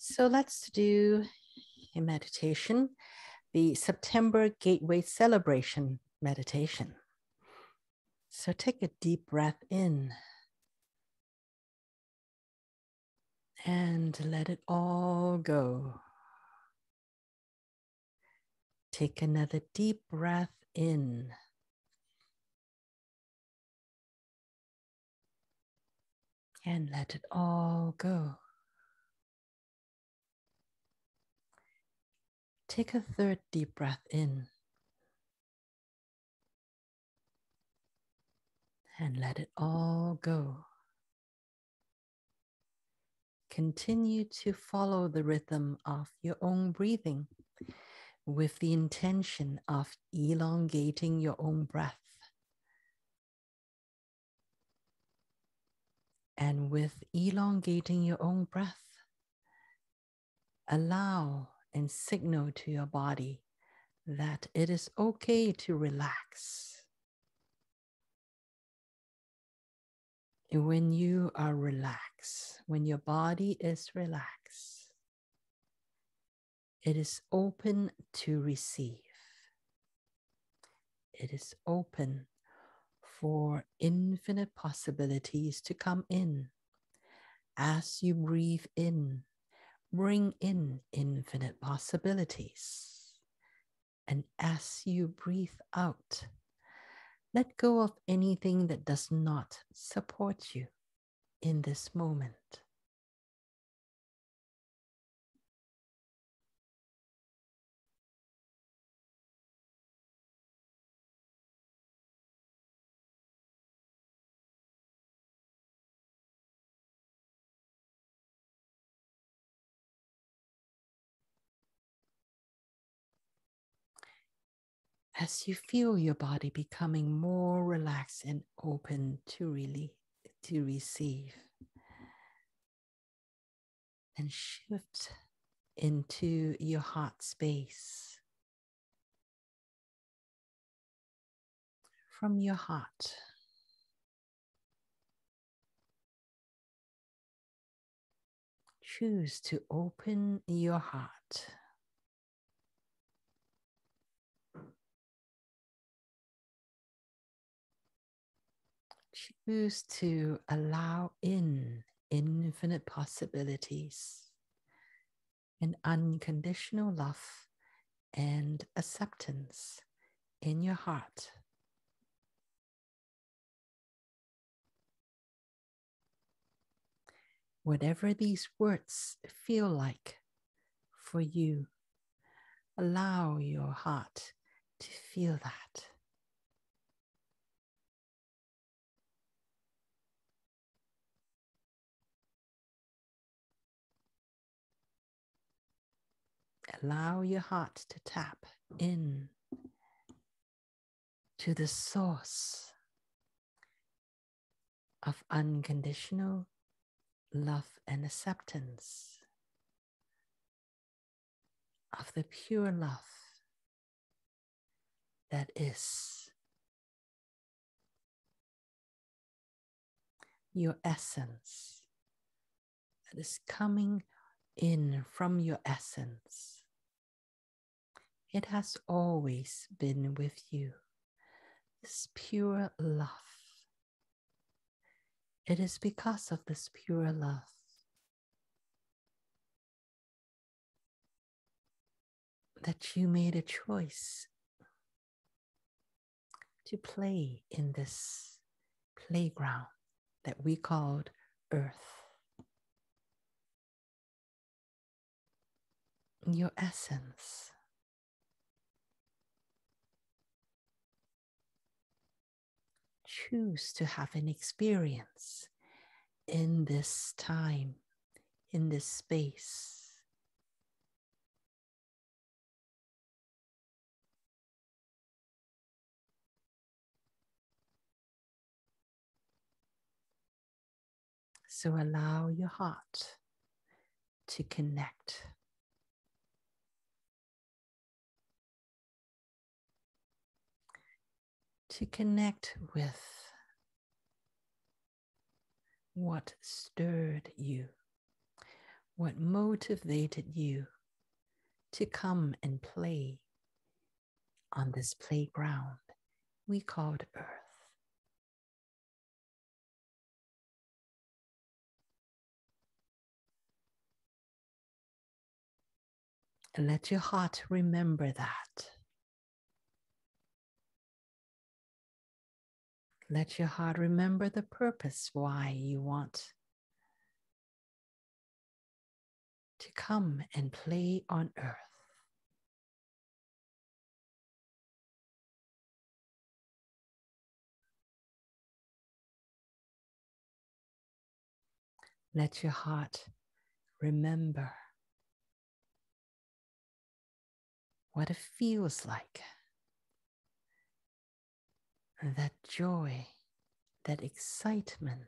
So let's do a meditation, the September Gateway Celebration meditation. So take a deep breath in and let it all go. Take another deep breath in. And let it all go. Take a third deep breath in. And let it all go. Continue to follow the rhythm of your own breathing with the intention of elongating your own breath. And with elongating your own breath, allow and signal to your body that it is okay to relax. When you are relaxed, when your body is relaxed, it is open to receive. It is open for infinite possibilities to come in as you breathe in bring in infinite possibilities. And as you breathe out, let go of anything that does not support you in this moment. As you feel your body becoming more relaxed and open to really to receive. And shift into your heart space. From your heart. Choose to open your heart choose to allow in infinite possibilities and unconditional love and acceptance in your heart. Whatever these words feel like for you, allow your heart to feel that. Allow your heart to tap in to the source of unconditional love and acceptance, of the pure love that is your essence, that is coming in from your essence it has always been with you. This pure love. It is because of this pure love that you made a choice to play in this playground that we called Earth. Your essence choose to have an experience in this time, in this space. So allow your heart to connect to connect with what stirred you, what motivated you to come and play on this playground we called Earth. And let your heart remember that. Let your heart remember the purpose why you want to come and play on earth. Let your heart remember what it feels like. That joy, that excitement,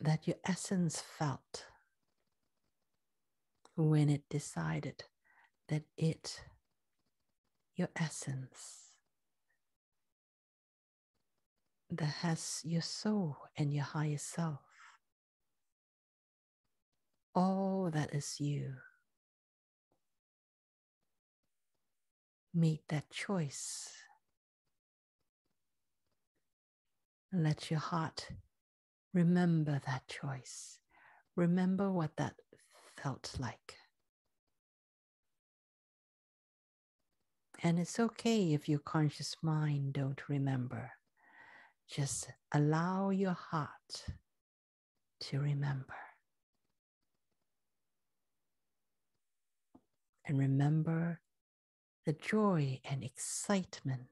that your essence felt when it decided that it, your essence, that has your soul and your higher self. All that is you. Make that choice. Let your heart remember that choice. Remember what that felt like. And it's okay if your conscious mind don't remember. Just allow your heart to remember. And remember the joy and excitement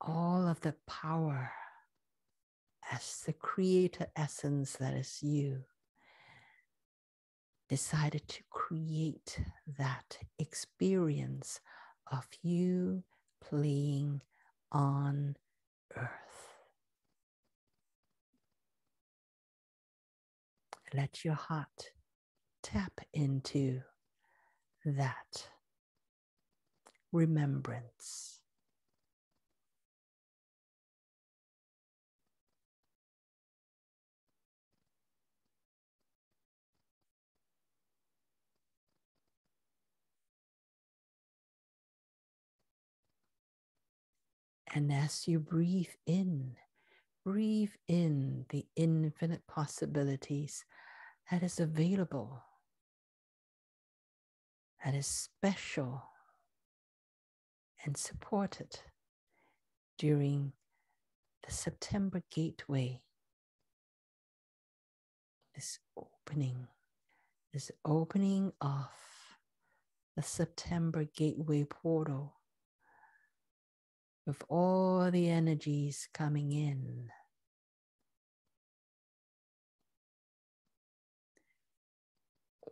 all of the power as the creator essence that is you decided to create that experience of you playing on earth. Let your heart tap into that remembrance. And as you breathe in, breathe in the infinite possibilities that is available, that is special and supported during the September Gateway. This opening, this opening of the September Gateway portal with all the energies coming in.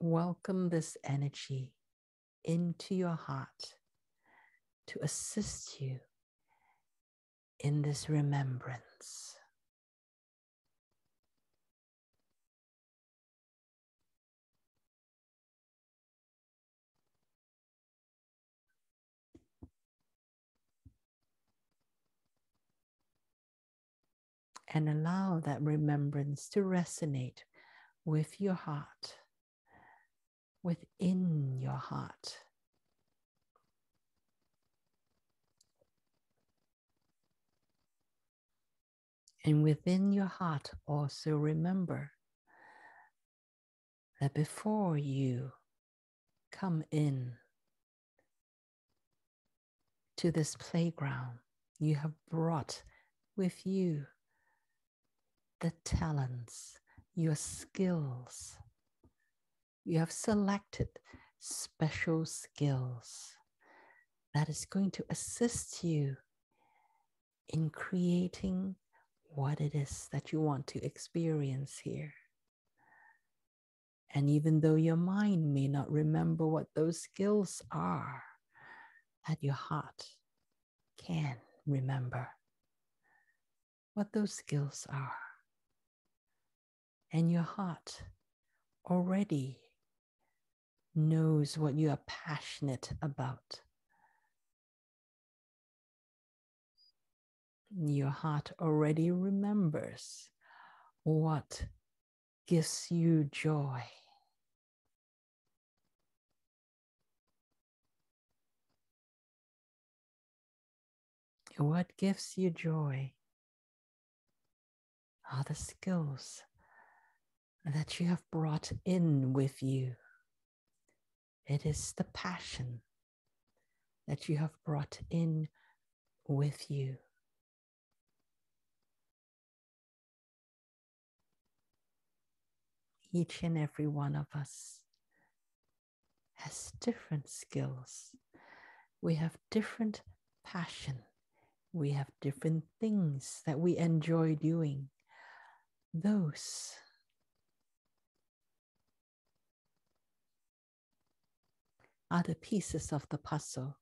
Welcome this energy into your heart to assist you in this remembrance. and allow that remembrance to resonate with your heart, within your heart. And within your heart, also remember that before you come in to this playground, you have brought with you the talents, your skills. You have selected special skills that is going to assist you in creating what it is that you want to experience here. And even though your mind may not remember what those skills are, that your heart can remember what those skills are and your heart already knows what you are passionate about. Your heart already remembers what gives you joy. What gives you joy are the skills that you have brought in with you. It is the passion that you have brought in with you. Each and every one of us has different skills. We have different passion. We have different things that we enjoy doing. Those are the pieces of the puzzle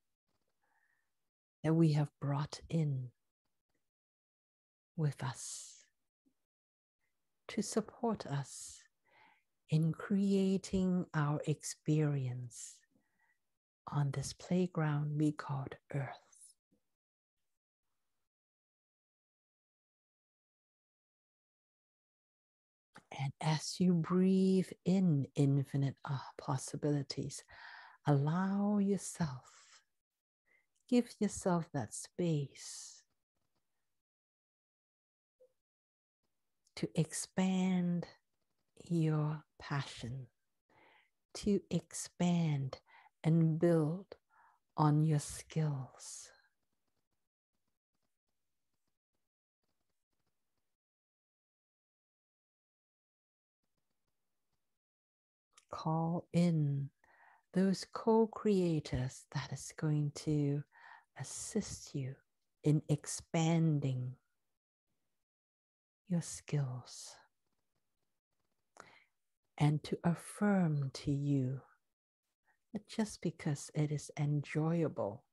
that we have brought in with us to support us in creating our experience on this playground we called Earth. And as you breathe in infinite uh, possibilities, allow yourself Give yourself that space to expand your passion, to expand and build on your skills. Call in those co creators that is going to assist you in expanding your skills and to affirm to you that just because it is enjoyable,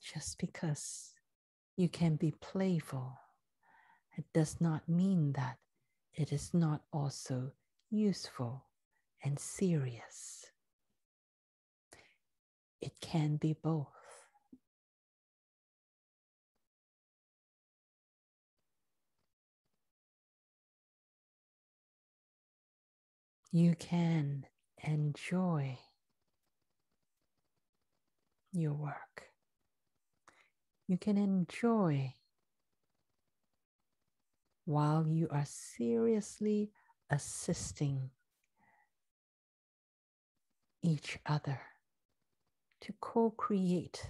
just because you can be playful, it does not mean that it is not also useful and serious. It can be both. You can enjoy your work. You can enjoy while you are seriously assisting each other to co create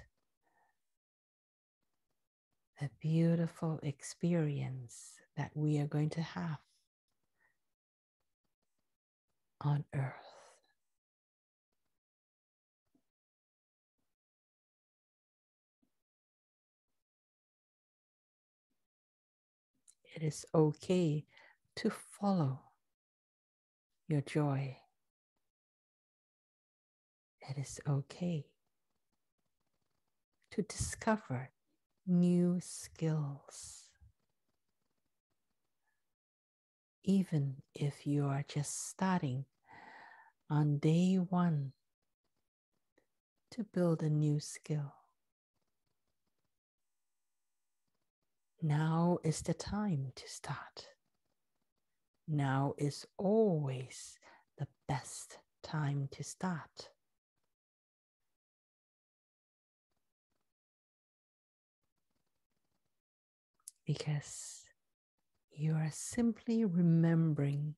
a beautiful experience that we are going to have on earth. It is okay to follow your joy. It is okay to discover new skills. Even if you are just starting on day one to build a new skill. Now is the time to start. Now is always the best time to start. Because you are simply remembering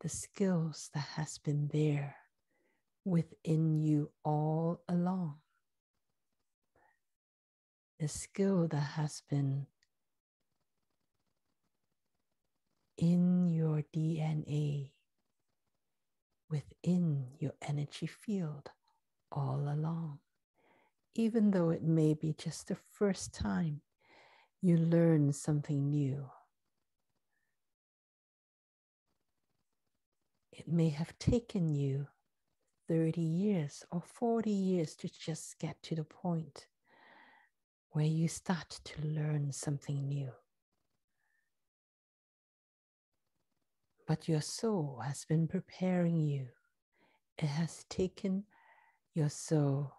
the skills that has been there within you all along. The skill that has been in your DNA, within your energy field all along, even though it may be just the first time you learn something new. It may have taken you 30 years or 40 years to just get to the point where you start to learn something new. But your soul has been preparing you. It has taken your soul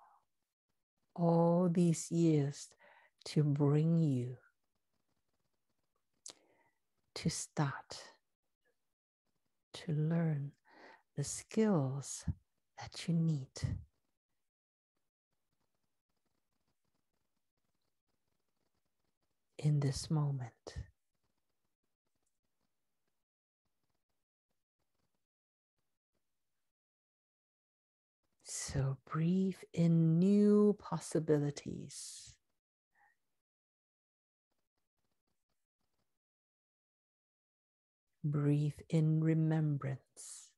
all these years to bring you to start to learn the skills that you need. In this moment. So breathe in new possibilities. Breathe in remembrance.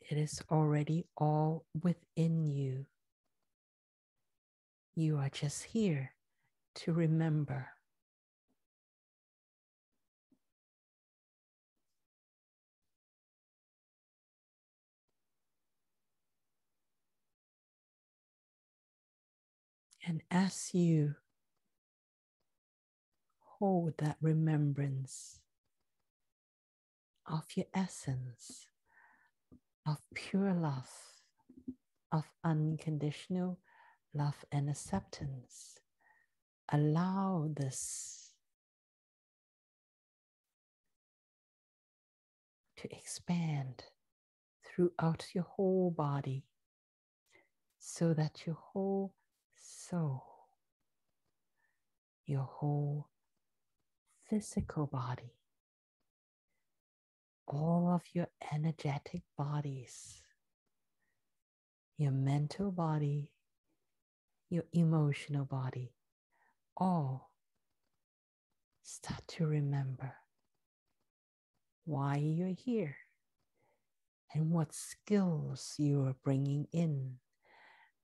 It is already all within you. You are just here to remember. And as you hold that remembrance of your essence, of pure love, of unconditional love and acceptance, allow this to expand throughout your whole body so that your whole soul, your whole physical body, all of your energetic bodies, your mental body, your emotional body, all start to remember why you're here and what skills you are bringing in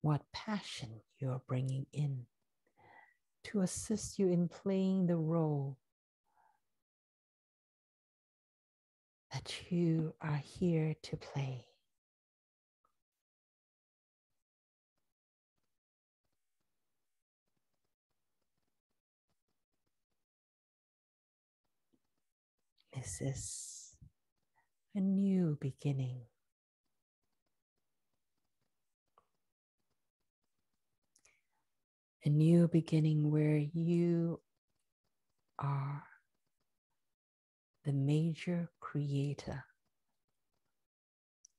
what passion you're bringing in to assist you in playing the role that you are here to play. This is a new beginning. a new beginning where you are the major creator,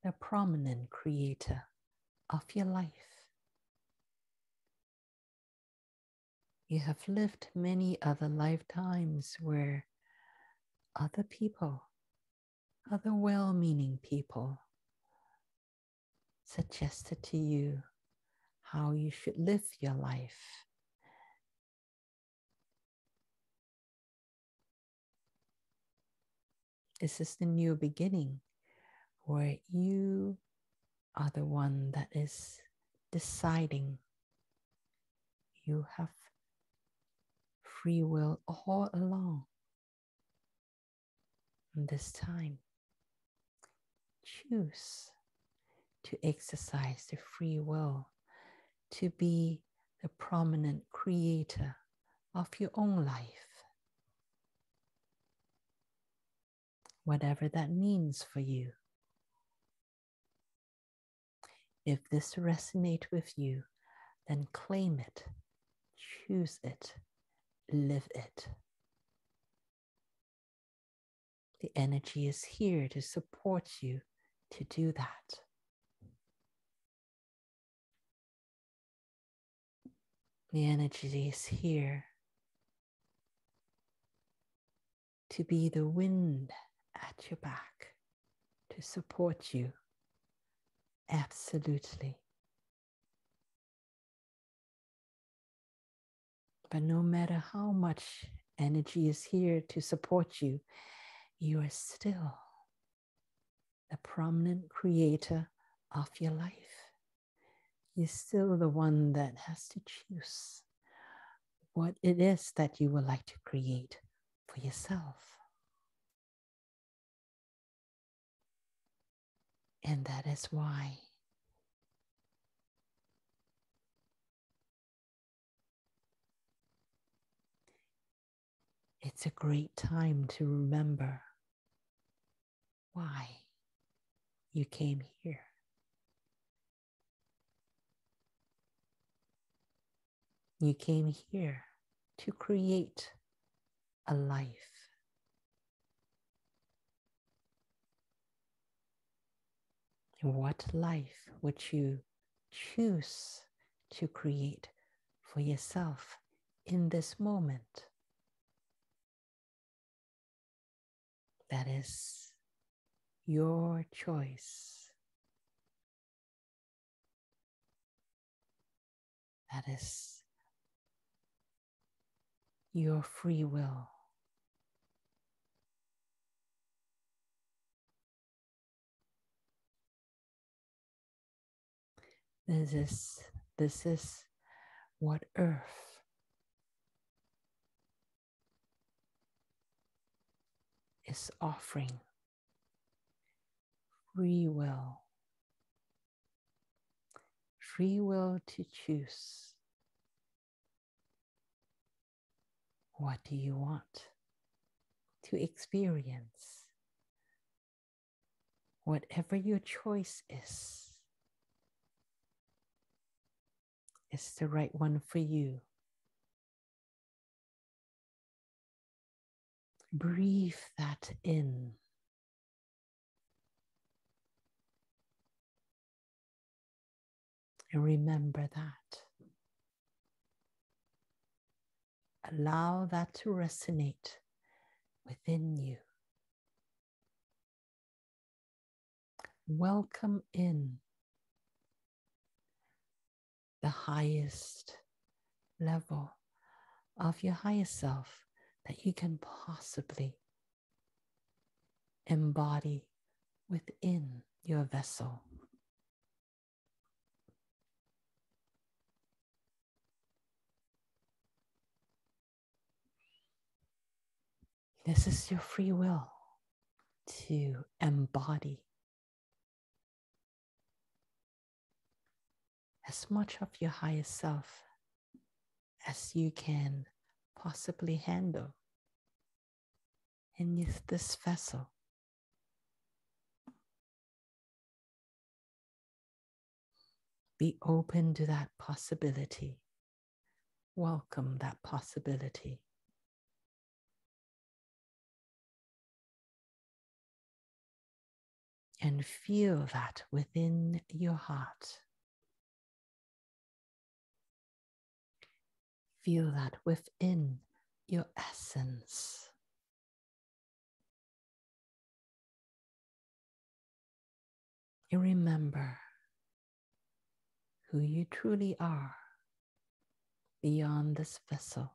the prominent creator of your life. You have lived many other lifetimes where other people, other well meaning people, suggested to you how you should live your life. This is the new beginning where you are the one that is deciding. You have free will all along. And this time, choose to exercise the free will to be the prominent creator of your own life. Whatever that means for you. If this resonates with you, then claim it, choose it, live it. The energy is here to support you to do that. The energy is here to be the wind at your back to support you. Absolutely. But no matter how much energy is here to support you, you are still the prominent creator of your life you're still the one that has to choose what it is that you would like to create for yourself. And that is why it's a great time to remember why you came here. You came here to create a life What life would you choose to create for yourself in this moment? That is your choice. That is your free will. This is, this is what earth is offering free will. Free will to choose. What do you want to experience? Whatever your choice is, is the right one for you. Breathe that in. And remember that. Allow that to resonate within you. Welcome in the highest level of your highest self that you can possibly embody within your vessel. This is your free will to embody as much of your higher self as you can possibly handle in this, this vessel. Be open to that possibility. Welcome that possibility. And feel that within your heart. Feel that within your essence. You remember who you truly are beyond this vessel.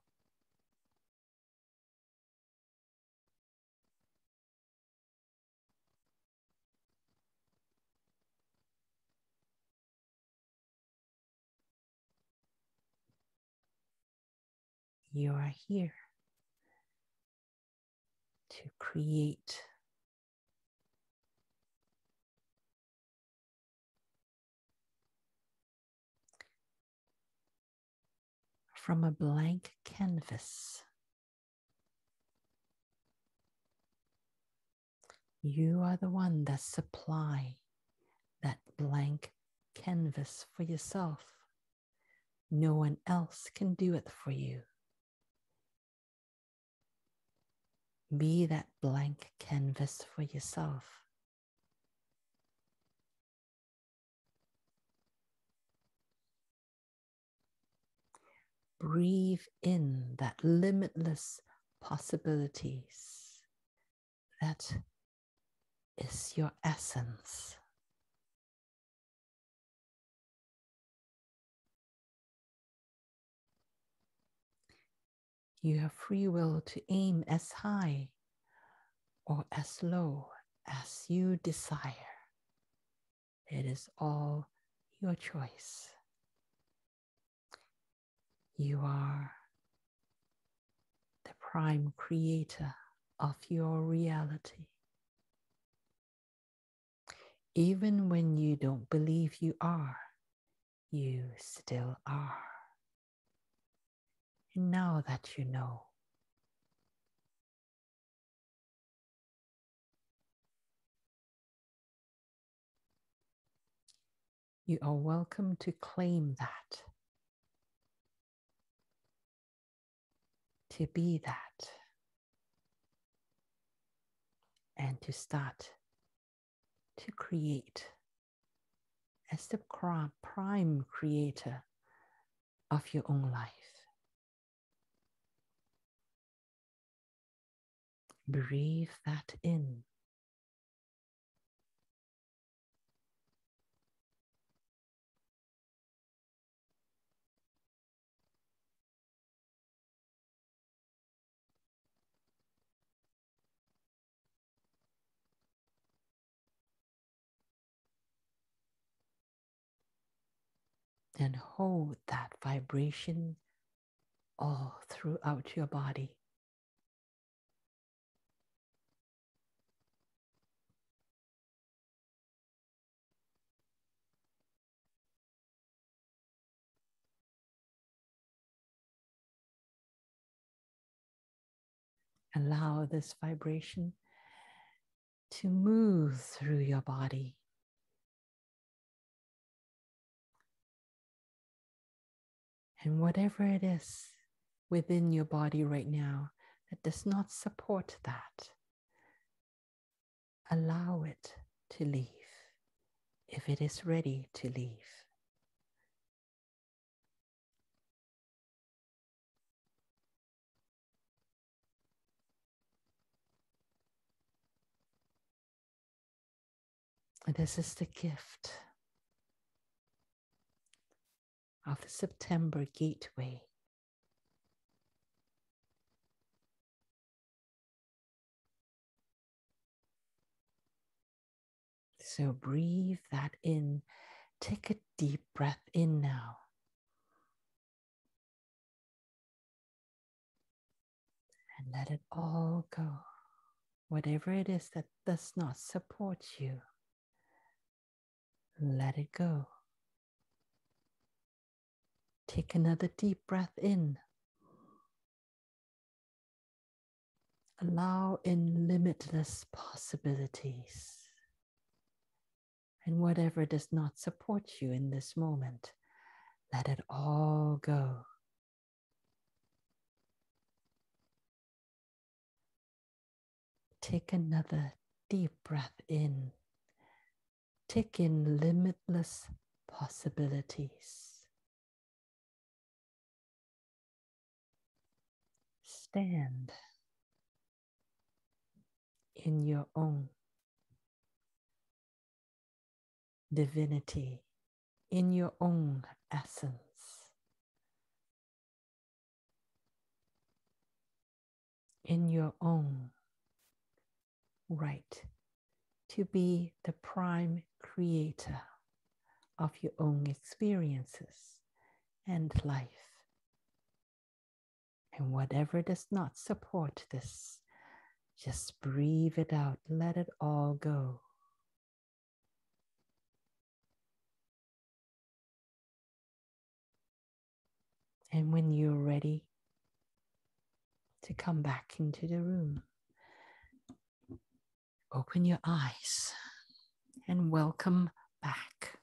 You are here to create from a blank canvas. You are the one that supply that blank canvas for yourself. No one else can do it for you. Be that blank canvas for yourself. Breathe in that limitless possibilities. That is your essence. You have free will to aim as high or as low as you desire. It is all your choice. You are the prime creator of your reality. Even when you don't believe you are, you still are. Now that you know, you are welcome to claim that. To be that. And to start to create as the prime creator of your own life. Breathe that in. and hold that vibration all throughout your body. Allow this vibration to move through your body. And whatever it is within your body right now that does not support that, allow it to leave if it is ready to leave. This is the gift of the September gateway. So breathe that in. Take a deep breath in now. And let it all go. Whatever it is that does not support you, let it go. Take another deep breath in. Allow in limitless possibilities. And whatever does not support you in this moment, let it all go. Take another deep breath in. Take in limitless possibilities. stand in your own divinity, in your own essence, in your own right to be the prime creator of your own experiences and life. And whatever does not support this, just breathe it out. Let it all go. And when you're ready to come back into the room, open your eyes and welcome back.